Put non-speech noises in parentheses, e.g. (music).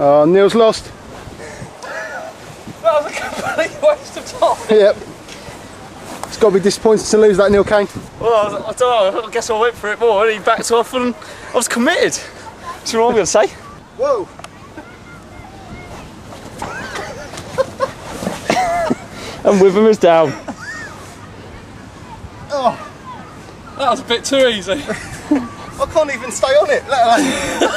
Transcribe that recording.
Uh, oh, Neil's lost. That was a complete waste of time. Yep. It's got to be disappointing to lose that Neil Kane. Well, I, I don't know, I guess I went for it more and he backed off and I was committed. That's what I'm going to say. Whoa. (laughs) And with him is down. Oh, That was a bit too easy. (laughs) I can't even stay on it, let alone.